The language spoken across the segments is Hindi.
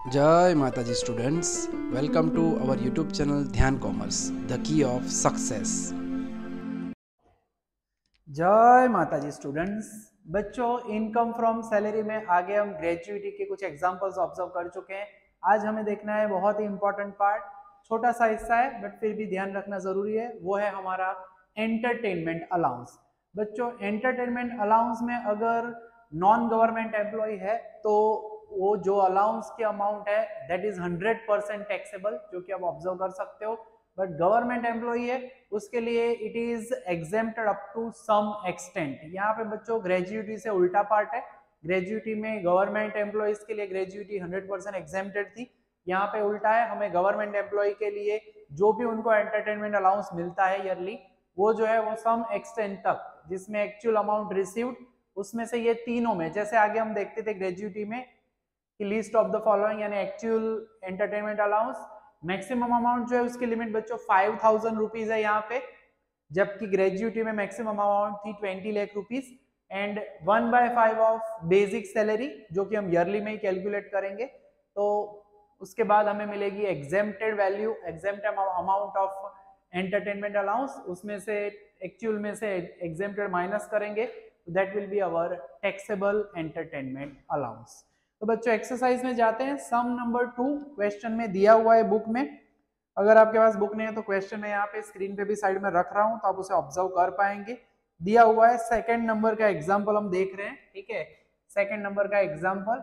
जय माता जी students welcome to our YouTube channel ध्यान commerce the key of success जय माता जी स्टूडेंट्स बच्चों इनकम फ्रॉम सैलरी में आगे हम ग्रेजुएटी के कुछ एग्जांपल्स ऑब्ज़र्व कर चुके हैं। आज हमें देखना है बहुत ही इंपॉर्टेंट पार्ट छोटा सा हिस्सा है बट फिर भी ध्यान रखना ज़रूरी है, वो है हमारा एंटरटेनमेंट अलाउंस बच्चों एंटरटेनमेंट अलाउंस में अगर नॉन गवर्नमेंट एम्प्लॉय है तो वो जो अलाउंस के अमाउंट है that is hundred percent taxable जो कि आप ऑब्ज़र्व कर सकते हो। बट गवर्नमेंट एम्प्लॉई है, उसके लिए it is exempted up to some extent यहाँ पे बच्चों ग्रेजुएटी से उल्टा पार्ट है। ग्रेजुएटी में गवर्नमेंट एम्प्लॉयज़ के लिए ग्रेजुएटी हंड्रेड परसेंट एग्जेम्प्टेड थी। यहाँ पे उल्टा है, हमें गवर्नमेंट एम्प्लॉय के लिए जो भी उनको एंटरटेनमेंट अलाउंस मिलता है ईयरली वो जो है, वो सम एक्सटेंट तक, जिसमें एक्चुअल अमाउंट रिसीव्ड उसमें से ये तीनों में, जैसे आगे हम देखते थे ग्रेजुएटी में कि लिस्ट ऑफ़ द फॉलोइंग यानी actual entertainment allowance maximum amount जो है उसकी लिमिट बच्चों फाइव थाउज़ेंड रुपीज़ है यहाँ पे, जबकि ग्रेजुएटी में मैक्सिमम अमाउंट थी twenty lakh rupees and one by five of basic salary जो कि हम ईयरली में ही कैलकुलेट करेंगे तो उसके बाद हमें मिलेगी exempted value exempt amount of entertainment allowance उसमें से एक्चुअल में से एग्जेम्प्टेड माइनस करेंगे that will be our taxable entertainment allowance तो बच्चों एक्सरसाइज में जाते हैं। सम नंबर टू क्वेश्चन में दिया हुआ है बुक में। अगर आपके पास बुक नहीं है तो क्वेश्चन मैं यहाँ पे स्क्रीन पे भी साइड में रख रहा हूँ तो आप उसे ऑब्ज़र्व कर पाएँगे। दिया हुआ है सेकंड नंबर का एग्ज़ाम्पल हम देख रहे हैं, ठीक है? सेकंड नंबर का एग्ज़ाम्पल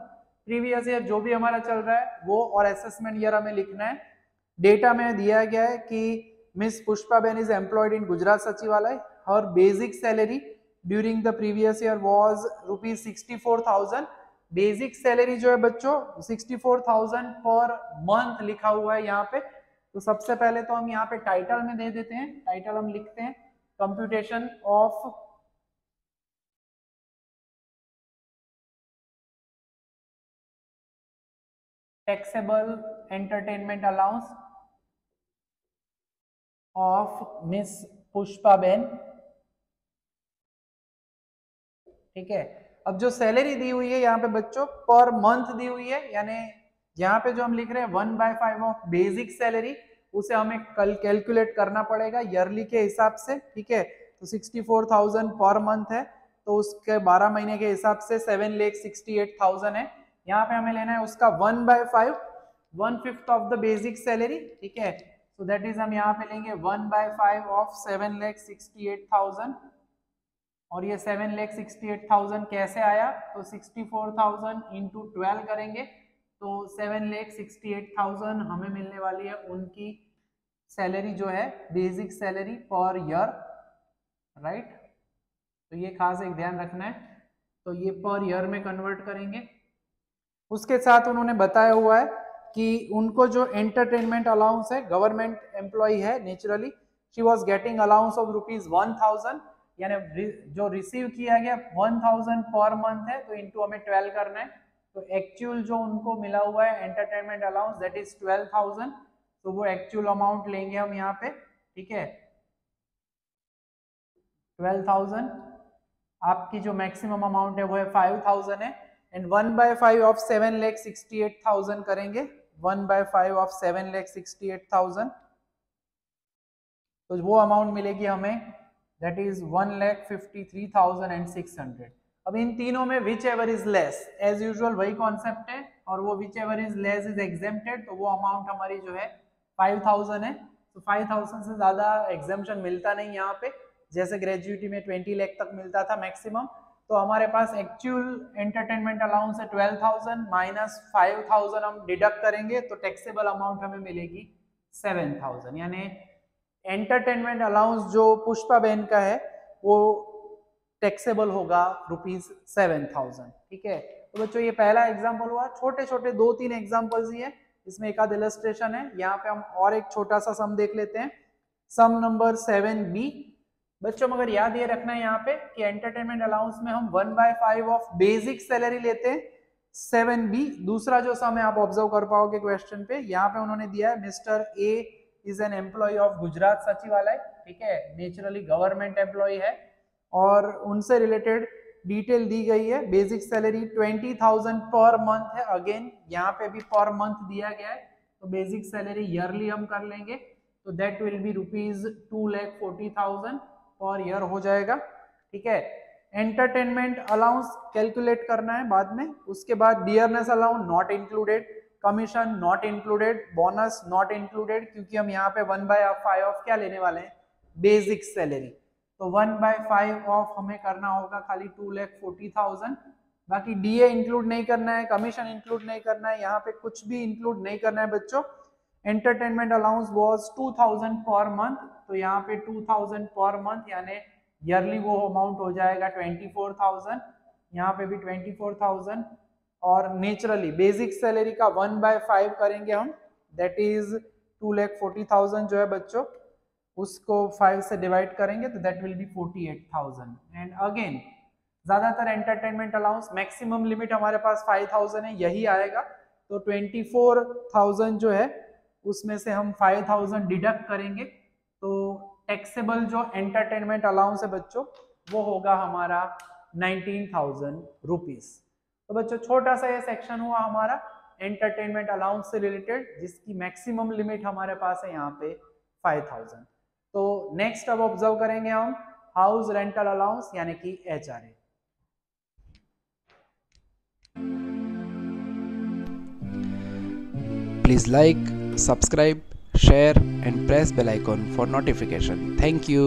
प्रीवियस ईयर जो भी हमारा चल रहा है, वो और असेसमेंट ईयर हमें लिखना है। डेटा में दिया गया है कि Miss Pushpa ben is employed in Gujarat Sachivalaya और basic salary during the previous year was rupees sixty four thousand basic salary जो है बच्चों 64,000 पर मंथ लिखा हुआ है यहाँ पे। तो सबसे पहले तो हम यहाँ पे टाइटल में दे देते हैं। टाइटल हम लिखते हैं computation of taxable entertainment allowance of Miss Pushpa ben ठीक है? अब जो सैलरी दी हुई है यहाँ पे बच्चों पर मंथ दी हुई है, यानी यहाँ पे जो हम लिख रहे हैं one by five of basic salary उसे हमें कल कैलकुलेट करना पड़ेगा ईयरली के हिसाब से, ठीक है? तो sixty four thousand per month है तो उसके बारह महीने के हिसाब से seven lakh sixty eight thousand है। यहाँ पे हमें लेना है उसका one by five one fifth of the basic salary ठीक है? तो दैट इज़ हम यहाँ पे लेंगे one by five of seven lakh sixty eight thousand और ये seven lakh sixty eight thousand कैसे आया? तो sixty four thousand into twelve करेंगे। तो seven lakh sixty eight thousand हमें मिलने वाली है उनकी सैलरी जो है basic salary per year right तो ये खास एक ध्यान रखना है। तो ये पर ईयर में कन्वर्ट करेंगे। उसके साथ उन्होंने बताया हुआ है कि उनको जो एंटरटेनमेंट अलाउंस है गवर्नमेंट एम्प्लॉय है naturally she was getting allowance of rupees one thousand यानी जो रिसीव किया गया वन थाउज़ेंड पर मंथ है तो इनटू हमें ट्वेल्व करना है। तो एक्चुअल जो उनको मिला हुआ है entertainment allowance that is twelve thousand तो वो एक्चुअल अमाउंट लेंगे हम यहाँ पे, ठीक है? ट्वेल्व थाउज़ेंड आपकी जो मैक्सिमम अमाउंट है, वो है फाइव थाउज़ेंड है। And one by five of seven lakh sixty eight thousand करेंगे। One by five of seven lakh sixty eight thousand तो वो अमाउंट मिलेगी हमें that is one lakh fifty three thousand and six hundred अब इन तीनों में whichever is less as usual वही कॉन्सेप्ट है, और वो whichever is less is exempted तो वो अमाउंट हमारी जो है फाइव थाउज़ेंड है। तो फाइव थाउज़ेंड से ज़्यादा एग्जामेशन मिलता नहीं यहाँ पे। जैसे ग्रेजुएटी में ट्वेंटी लैख तक मिलता था मैक्सिमम तो हमारे पास एक्चुअल एंटरटेनमेंट अलाउंस है twelve thousand minus five thousand हम डिडक्ट करेंगे तो टैक्सेबल अमाउंट हमें मिलेगी सेवन थाउज़ेंड यानी एंटरटेनमेंट अलाउंस जो पुष्पा बहन का है, वो टैक्सेबल होगा रुपीज़ सेवन थाउज़ेंड ठीक है? तो बच्चों, ये पहला एग्ज़ाम्पल हुआ छोटे छोटे दो तीन एग्जाम्पल्स ही है। इसमें एक आध इलस्ट्रेशन है, यहाँ पे हम और एक छोटा सा सम देख लेते हैं। सम नंबर सेवन बी बच्चों, मगर याद ये रखना है यहाँ पे कि एंटरटेनमेंट अलाउंस में हम one by five of basic salary लेते हैं। सेवन बी दूसरा जो सम है, आप ऑब्ज़र्व कर पाओगे क्वेश्चन पे, यहाँ पे उन्होंने दिया है Mister A is an employ of Gujarat Sachivalaya ठीक है? नेचुरली गवर्नमेंट एम्प्लॉय है और उनसे रिलेटेड डिटेल दी गई है। Basic salary twenty thousand per month है। अगेन यहाँ पे भी पर मंथ दिया गया है। तो बेसिक सैलरी ईयरली हम कर लेंगे। तो that will be rupees two lakh forty thousand per year हो जाएगा। ठीक है? एंटरटेनमेंट अलाउंस कैलकुलेट करना है बाद में। उसके बाद dearness allowance not included commission not included bonus not included क्योंकि हम यहाँ पे वन बाय फाइव ऑफ़ क्या लेने वाले हैं? बेसिक सैलरी तो वन बाय फाइव ऑफ़ हमें करना होगा खाली टू लैख फोर्टी थाउज़ेंड बाकी डीए इंक्लूड नहीं करना है कमीशन इंक्लूड नहीं करना है, यहाँ पे कुछ भी इंक्लूड नहीं करना है बच्चों. Entertainment allowance was two thousand per month तो यहाँ पे टू थाउज़ेंड पर मंथ यानी ईयरली वो अमाउंट हो जाएगा ट्वेंटी फोर थाउज़ेंड यहाँ पे भी ट्वेंटी फोर थाउज़ेंड और नेचुरली बेसिक सैलरी का वन बाय फाइव करेंगे हम that is two lakh forty thousand जो है बच्चों, उसको फाइव से डिवाइड करेंगे तो that will be forty eight thousand and again ज़्यादातर एंटरटेनमेंट अलाउंस मैक्सिमम लिमिट हमारे पास फाइव थाउज़ेंड है, यही आएगा। तो ट्वेंटी फोर थाउज़ेंड जो है, उसमें से हम फाइव थाउज़ेंड डिडक्ट करेंगे। तो टैक्सेबल जो एंटरटेनमेंट अलाउंस है बच्चों, वो होगा हमारा नाइनटीन थाउज़ेंड रुपीज़ तो बच्चों छोटा सा ये सेक्शन हुआ हमारा एंटरटेनमेंट अलाउंस से रिलेटेड जिसकी मैक्सिमम लिमिट हमारे पास है यहाँ पे फाइव थाउज़ेंड तो नेक्स्ट अब ऑब्ज़र्व करेंगे हम हाउस रेंटल अलाउंस यानी कि H R A Please like, subscribe, share and press bell icon for notification. Thank you.